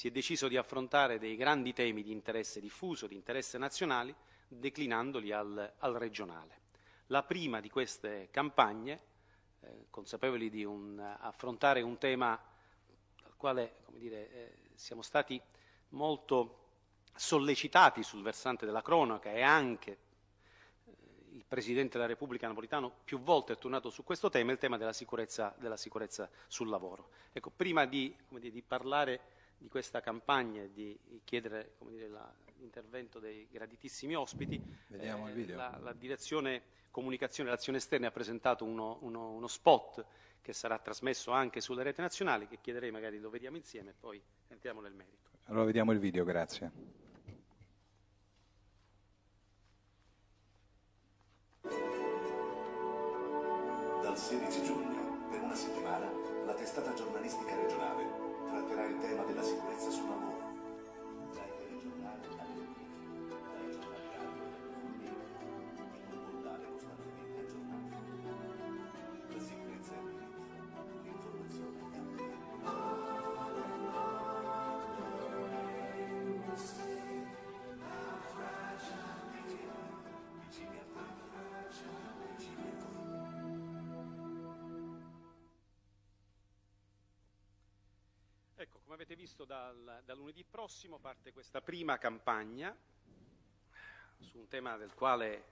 si è deciso di affrontare dei grandi temi di interesse diffuso, di interesse nazionale, declinandoli al, al regionale. La prima di queste campagne, eh, consapevoli di un, affrontare un tema al quale dire, eh, siamo stati molto sollecitati sul versante della cronaca e anche eh, il Presidente della Repubblica Napolitano più volte è tornato su questo tema, il tema della sicurezza, della sicurezza sul lavoro. Ecco, prima di, dire, di parlare di questa campagna e di chiedere dire, la, l'intervento dei graditissimi ospiti, eh, la, la, direzione comunicazione e relazioni esterne ha presentato uno, uno, uno, spot che sarà trasmesso anche sulle reti nazionali, che chiederei magari lo vediamo insieme e poi entriamo nel merito. Allora vediamo il video, grazie. Dal 16 giugno, per una settimana, la testata giornalistica regionale tratterà il tema della sicurezza sul lavoro. Dai telegiornali alle Ecco, come avete visto dal, da lunedì prossimo parte questa prima campagna su un tema del quale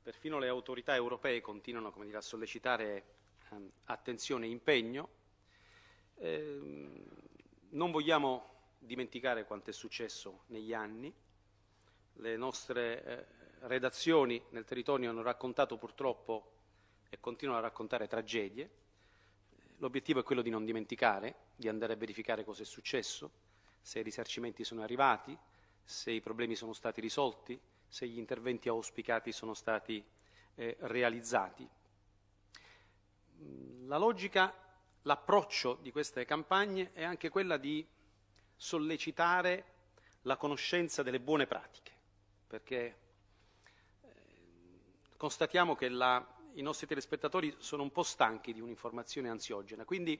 perfino le autorità europee continuano dire, a sollecitare ehm, attenzione e impegno. Ehm, non vogliamo dimenticare quanto è successo negli anni. Le nostre eh, redazioni nel territorio hanno raccontato purtroppo e continuano a raccontare tragedie. L'obiettivo è quello di non dimenticare, di andare a verificare cosa è successo, se i risarcimenti sono arrivati, se i problemi sono stati risolti, se gli interventi auspicati sono stati eh, realizzati. La logica, l'approccio di queste campagne è anche quella di sollecitare la conoscenza delle buone pratiche, perché eh, constatiamo che la, i nostri telespettatori sono un po' stanchi di un'informazione ansiogena, quindi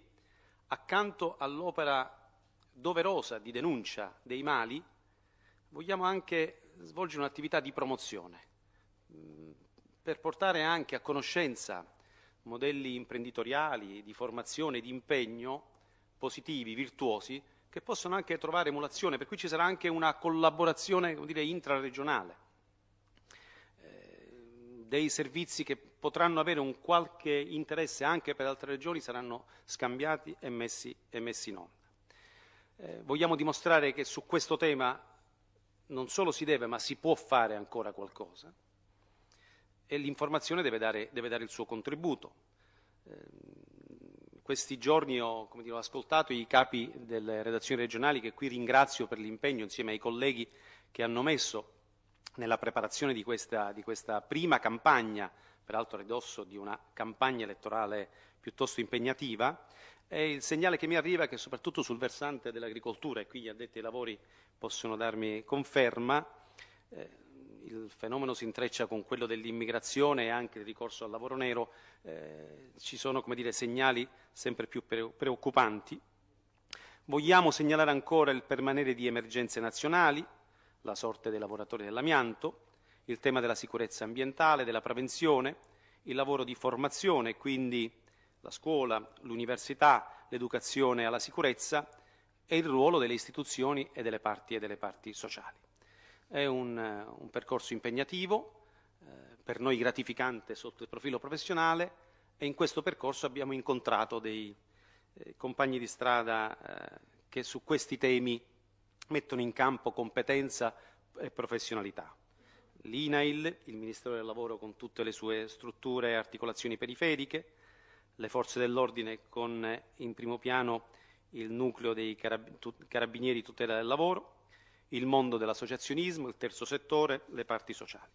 accanto all'opera doverosa di denuncia dei mali, vogliamo anche svolgere un'attività di promozione mh, per portare anche a conoscenza modelli imprenditoriali, di formazione, di impegno positivi, virtuosi, che possono anche trovare emulazione, per cui ci sarà anche una collaborazione dire, intraregionale. Dei servizi che potranno avere un qualche interesse anche per altre regioni saranno scambiati e messi, e messi in onda. Eh, vogliamo dimostrare che su questo tema non solo si deve, ma si può fare ancora qualcosa e l'informazione deve dare, deve dare il suo contributo. Eh, questi giorni ho dire, ho ascoltato i capi delle redazioni regionali che qui ringrazio per l'impegno insieme ai colleghi che hanno messo nella preparazione di questa, di questa prima campagna, peraltro a ridosso di una campagna elettorale piuttosto impegnativa, e il segnale che mi arriva è che soprattutto sul versante dell'agricoltura, e qui gli addetti ai lavori possono darmi conferma, eh, il fenomeno si intreccia con quello dell'immigrazione e anche il ricorso al lavoro nero, eh, ci sono come dire, segnali sempre più preoccupanti. Vogliamo segnalare ancora il permanere di emergenze nazionali, la sorte dei lavoratori dell'amianto, il tema della sicurezza ambientale, della prevenzione, il lavoro di formazione, quindi la scuola, l'università, l'educazione alla sicurezza e il ruolo delle istituzioni e delle parti, e delle parti sociali. È un, un percorso impegnativo, eh, per noi gratificante sotto il profilo professionale e in questo percorso abbiamo incontrato dei eh, compagni di strada eh, che su questi temi mettono in campo competenza e professionalità. L'INAIL, il Ministero del Lavoro con tutte le sue strutture e articolazioni periferiche, le forze dell'ordine con in primo piano il nucleo dei carabinieri tutela del lavoro, il mondo dell'associazionismo, il terzo settore, le parti sociali.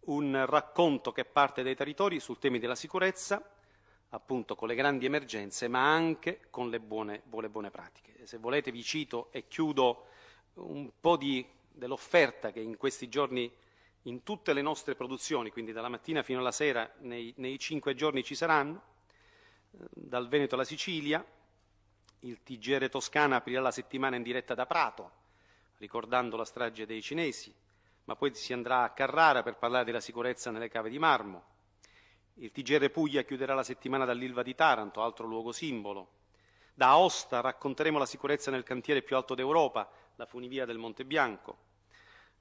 Un racconto che parte dai territori sul temi della sicurezza, appunto con le grandi emergenze, ma anche con le buone, buone, buone pratiche. Se volete vi cito e chiudo un po' di, dell'offerta che in questi giorni in tutte le nostre produzioni, quindi dalla mattina fino alla sera, nei, nei cinque giorni ci saranno, dal Veneto alla Sicilia, il TGR Toscana aprirà la settimana in diretta da Prato, ricordando la strage dei cinesi, ma poi si andrà a Carrara per parlare della sicurezza nelle cave di marmo. Il TGR Puglia chiuderà la settimana dall'Ilva di Taranto, altro luogo simbolo. Da Aosta racconteremo la sicurezza nel cantiere più alto d'Europa, la funivia del Monte Bianco.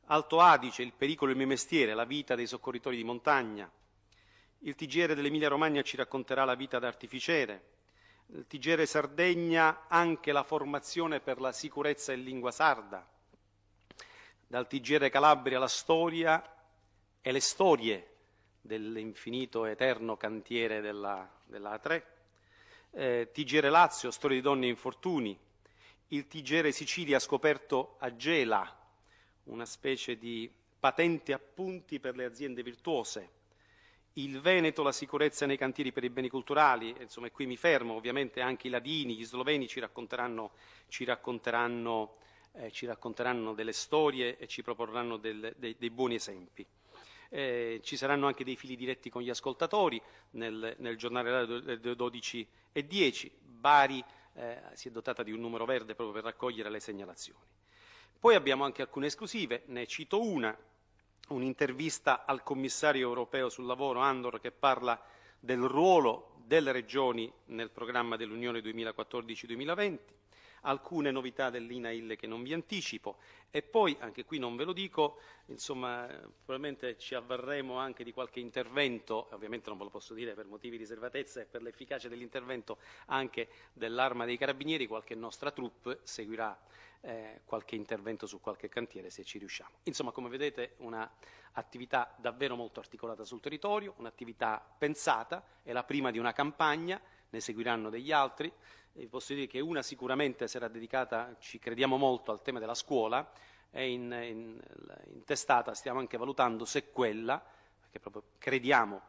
Alto Adige, il pericolo è il mio mestiere, la vita dei soccorritori di montagna. Il TGR dell'Emilia Romagna ci racconterà la vita d'artificiere. Il TGR Sardegna anche la formazione per la sicurezza in lingua sarda. Dal TGR Calabria la storia e le storie dell'infinito eterno cantiere della, della A3. Eh, TGR Lazio, storie di donne e infortuni. Il TGR Sicilia ha scoperto a Gela, una specie di patente appunti per le aziende virtuose. Il Veneto, la sicurezza nei cantieri per i beni culturali, insomma, qui mi fermo, ovviamente anche i ladini, gli sloveni ci racconteranno, ci racconteranno, eh, ci racconteranno delle storie e ci proporranno del, dei, dei, buoni esempi. Eh, ci saranno anche dei fili diretti con gli ascoltatori nel, nel giornale radio delle 12 e 10. Bari eh, si è dotata di un numero verde proprio per raccogliere le segnalazioni. Poi abbiamo anche alcune esclusive, ne cito una, un'intervista al commissario europeo sul lavoro Andor che parla del ruolo delle regioni nel programma dell'Unione 2014-2020, alcune novità dell'INAIL che non vi anticipo e poi, anche qui non ve lo dico, insomma, probabilmente ci avverremo anche di qualche intervento, ovviamente non ve lo posso dire per motivi di riservatezza e per l'efficacia dell'intervento anche dell'arma dei carabinieri, qualche nostra troupe seguirà eh, qualche intervento su qualche cantiere se ci riusciamo. Insomma, come vedete, un'attività davvero molto articolata sul territorio, un'attività pensata, è la prima di una campagna, ne seguiranno degli altri. E posso dire che una sicuramente sarà dedicata, ci crediamo molto, al tema della scuola, è in, in, in testata, stiamo anche valutando se quella, perché proprio crediamo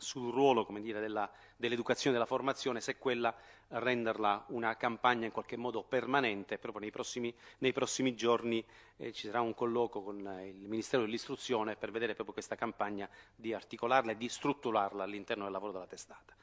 sul ruolo dire, della, dell'educazione e della formazione, se quella renderla una campagna in qualche modo permanente. Proprio nei prossimi, nei prossimi giorni eh, ci sarà un colloquio con eh, il Ministero dell'Istruzione per vedere proprio questa campagna di articolarla e di strutturarla all'interno del lavoro della testata.